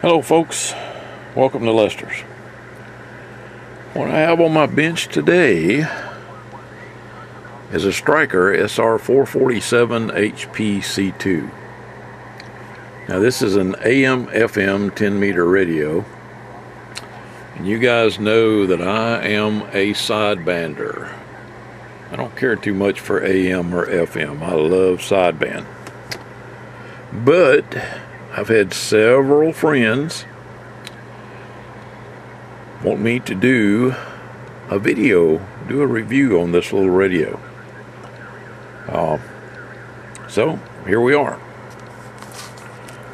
Hello folks, welcome to Lester's. What I have on my bench today is a Stryker SR447 HPC2. Now this is an AM FM 10 meter radio and you guys know that I am a sidebander. I don't care too much for AM or FM. I love sideband. But I've had several friends want me to do a video, do a review on this little radio. Uh, so here we are.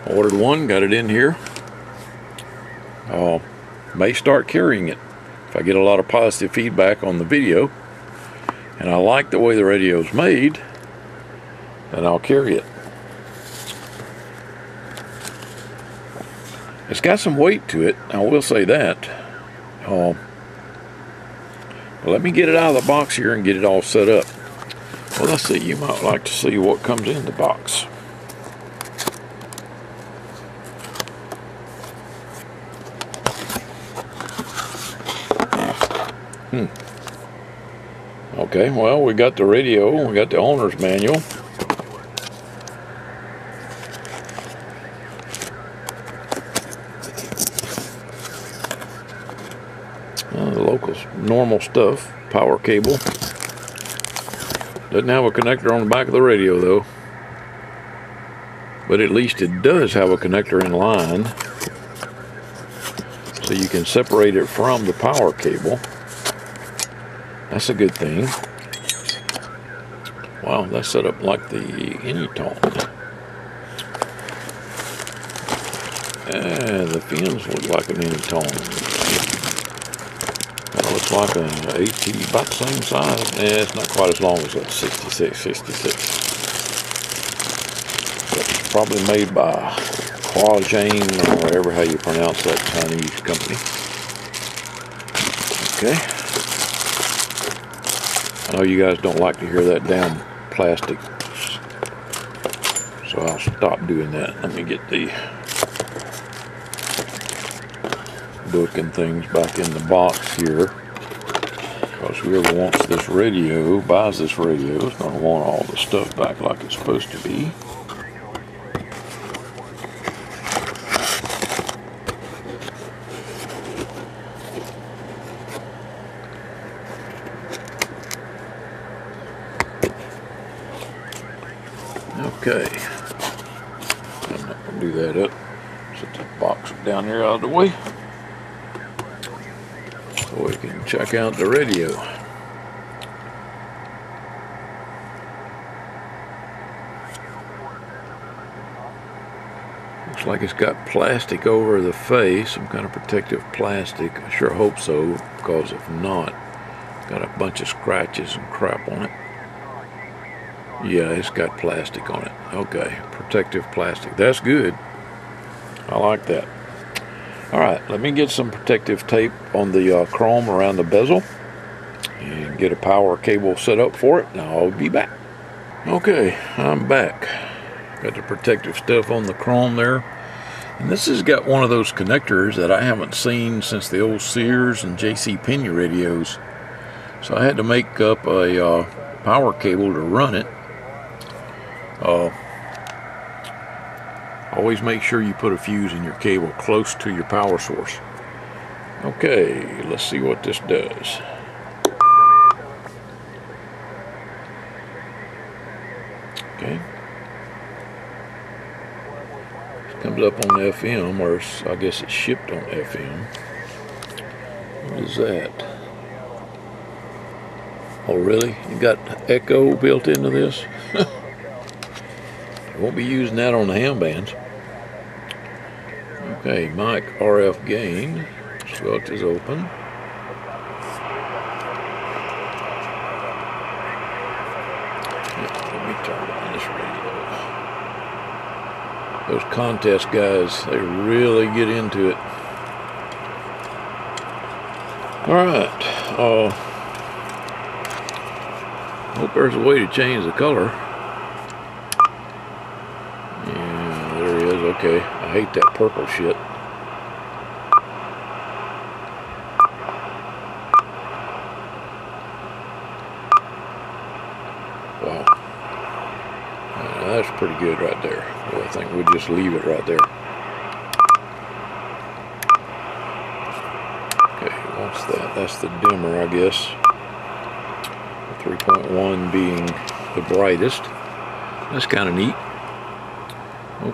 Ordered one, got it in here. Uh, may start carrying it if I get a lot of positive feedback on the video and I like the way the radio is made, then I'll carry it. It's got some weight to it, I will say that. Um, let me get it out of the box here and get it all set up. Well, let's see, you might like to see what comes in the box. Hmm. Okay, well, we got the radio, we got the owner's manual. Uh, the local normal stuff, power cable. Doesn't have a connector on the back of the radio though. But at least it does have a connector in line. So you can separate it from the power cable. That's a good thing. Wow, that's set up like the Anytone. Yeah, the fins look like an Anytone. Like an AT, about the same size. Yeah, it's not quite as long as that 66, 66. It's probably made by Quajane or whatever how you pronounce that Chinese company. Okay. I know you guys don't like to hear that damn plastic. So I'll stop doing that. Let me get the book and things back in the box here. Whoever wants this radio, buys this radio, is going to want all the stuff back like it's supposed to be. Okay. I'm not going to do that up. Set the box down here out of the way. So we can check out the radio. Looks like it's got plastic over the face, some kind of protective plastic. I sure hope so, because if not, got a bunch of scratches and crap on it. Yeah, it's got plastic on it. Okay, protective plastic. That's good. I like that. All right, let me get some protective tape on the uh, chrome around the bezel and get a power cable set up for it, and I'll be back. Okay, I'm back. Got the protective stuff on the chrome there. And this has got one of those connectors that I haven't seen since the old Sears and J.C. Penney radios. So I had to make up a uh, power cable to run it. Uh, always make sure you put a fuse in your cable close to your power source. Okay, let's see what this does. Okay. It comes up on FM, or I guess it's shipped on FM. What is that? Oh, really? You got echo built into this? Won't be using that on the ham bands. Okay, mic RF gain. Switch is open. Yeah, Let me turn on this radio. Those contest guys, they really get into it. All right. Uh, hope there's a way to change the color. Yeah, there he is. Okay. I hate that purple shit. Wow. Uh, that's pretty good right there. I think we'll just leave it right there. Okay, what's that? That's the dimmer, I guess. 3.1 being the brightest. That's kind of neat.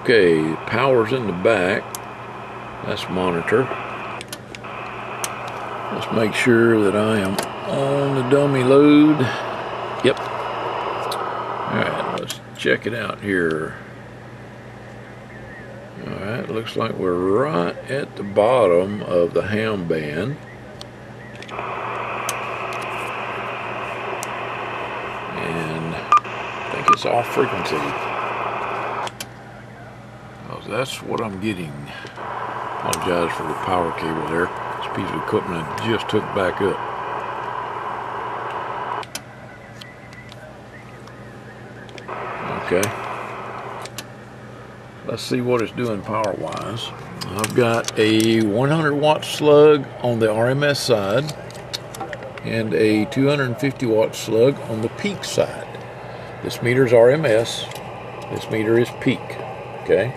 Okay, power's in the back. That's monitor. Let's make sure that I am on the dummy load. Yep. Alright, let's check it out here. Alright, looks like we're right at the bottom of the ham band. And I think it's off frequency. Oh, that's what I'm getting. Apologize for the power cable there. This piece of equipment I just took back up. Okay. Let's see what it's doing power wise. I've got a 100 watt slug on the RMS side and a 250 watt slug on the peak side. This meter is RMS, this meter is peak, okay?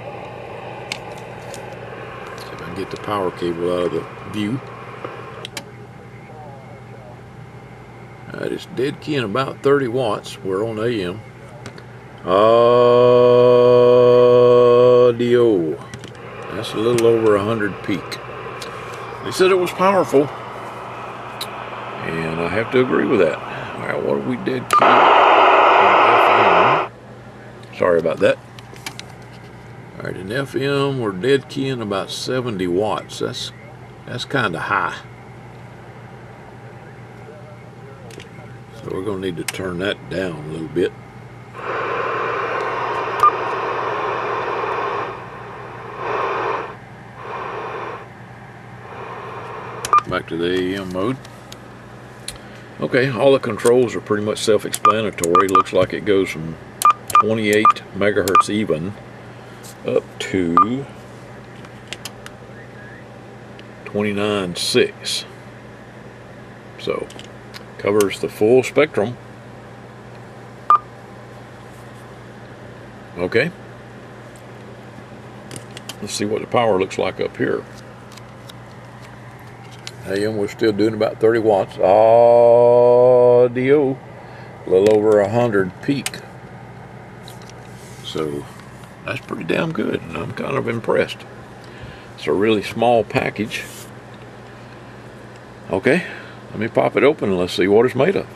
See if I can get the power cable out of the view. Alright, it's dead key in about 30 watts. We're on AM. Audio. That's a little over 100 peak. They said it was powerful. And I have to agree with that. All right, what we did Sorry about that. All right, in FM, we're dead keying about 70 watts. That's that's kind of high. So we're going to need to turn that down a little bit. Back to the AM mode. Okay, all the controls are pretty much self-explanatory. Looks like it goes from 28 megahertz even up to 29.6. So, covers the full spectrum. Okay. Let's see what the power looks like up here. AM we're still doing about 30 watts. Audio, a little over 100 peak. So that's pretty damn good, and I'm kind of impressed. It's a really small package. Okay, let me pop it open and let's see what it's made of.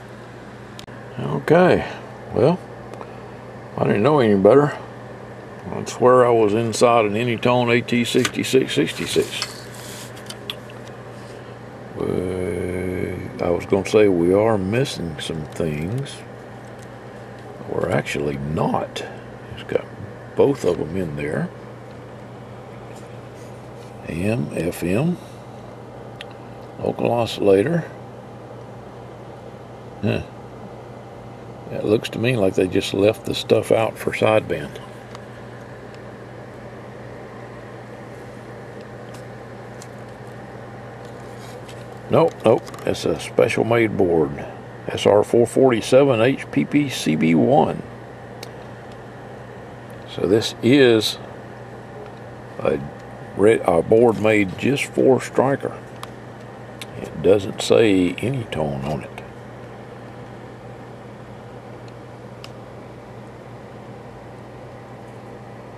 Okay, well, I didn't know any better. I swear I was inside an Anytone AT6666. I was going to say we are missing some things. We're actually not. It's got both of them in there. AM, FM, local oscillator. Huh. It looks to me like they just left the stuff out for sideband. Nope, nope. It's a special made board. SR447 HPPCB1. So this is a, a board made just for Stryker. It doesn't say Anytone on it.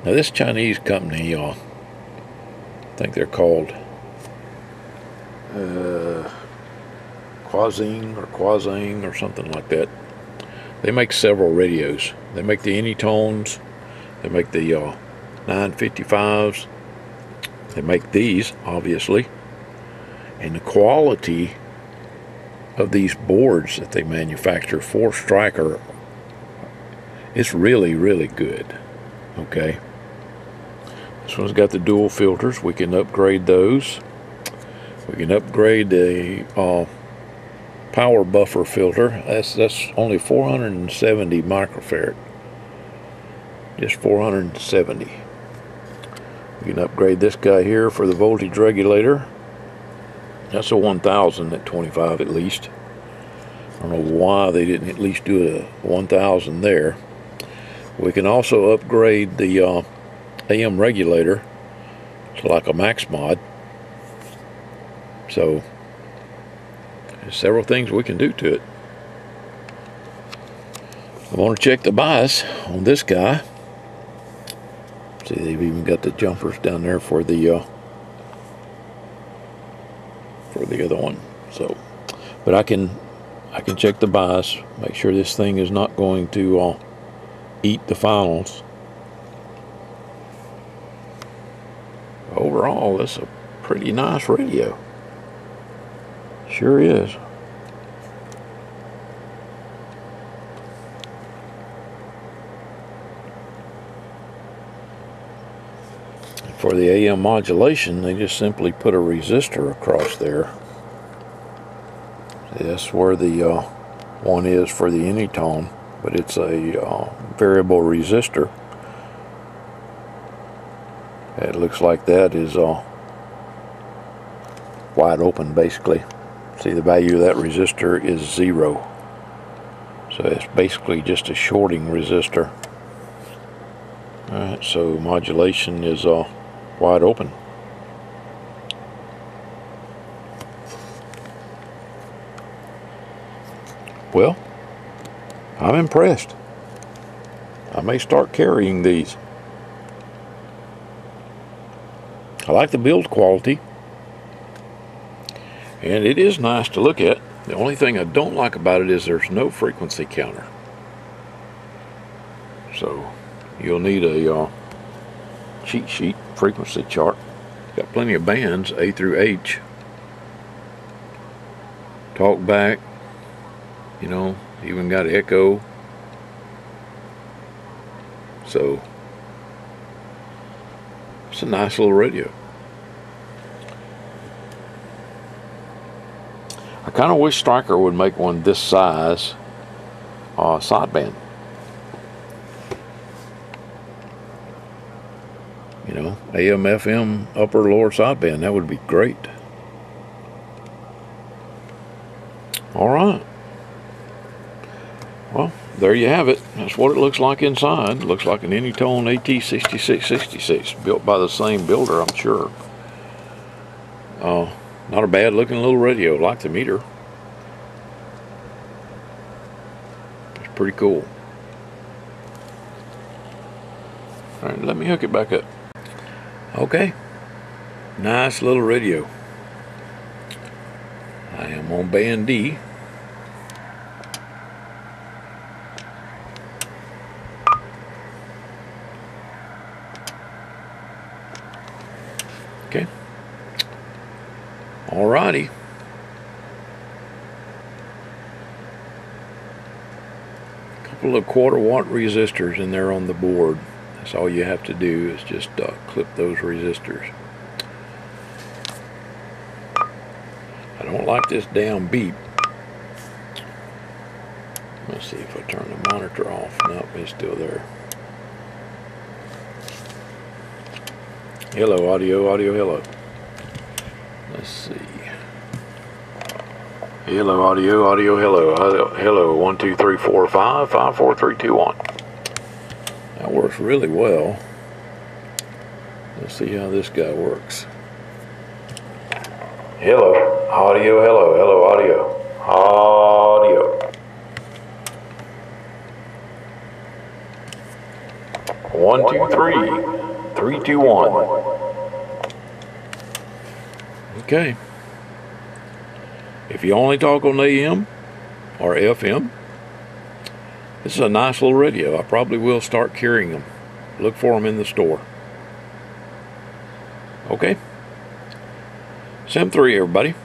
Now this Chinese company, uh, I think they're called uh, Quasing or Quasing or something like that. They make several radios. They make the Anytones. They make the uh, 955s. They make these, obviously. And the quality of these boards that they manufacture for Stryker is really, really good. Okay. This one's got the dual filters. We can upgrade those. We can upgrade the uh, power buffer filter. That's that's only 470 microfarad. Just 470. We can upgrade this guy here for the voltage regulator. That's a 1000 at 25 at least. I don't know why they didn't at least do a 1000 there. We can also upgrade the uh, AM regulator to like a max mod. So there's several things we can do to it. I want to check the bias on this guy. See, they've even got the jumpers down there for the uh, for the other one. So, but I can I can check the bias, make sure this thing is not going to uh, eat the finals. Overall, it's a pretty nice radio. Sure is. For the AM modulation, they just simply put a resistor across there. That's where the uh, one is for the Anytone, but it's a uh, variable resistor. It looks like that is uh, wide open basically. See the value of that resistor is zero. So it's basically just a shorting resistor. Alright, so modulation is uh, wide open. Well, I'm impressed. I may start carrying these. I like the build quality. And it is nice to look at. The only thing I don't like about it is there's no frequency counter. So you'll need a uh, cheat sheet frequency chart. Got plenty of bands, A through H. Talk back, you know, even got echo. So it's a nice little radio. I kind of wish Stryker would make one this size uh, sideband. You know, AM, FM, upper, lower sideband. That would be great. All right. Well, there you have it. That's what it looks like inside. It looks like an Anytone AT6666, built by the same builder, I'm sure. Uh, not a bad looking little radio, like the meter. It's pretty cool. Alright, let me hook it back up. Okay, nice little radio. I am on band D. Okay. Alrighty. Couple of quarter watt resistors in there on the board. That's all you have to do is just uh, clip those resistors. I don't like this damn beep. Let's see if I turn the monitor off. Nope, it's still there. Hello, audio, audio, hello. Let's see. Hello, audio, audio, hello, hello. One, two, three, four, five, five, four, three, two, one. That works really well. Let's see how this guy works. Hello, audio, hello, hello, audio, audio. One, two, three. Three, two, one. Okay. If you only talk on AM or FM, this is a nice little radio. I probably will start carrying them. Look for them in the store. Okay. Sim 3, everybody.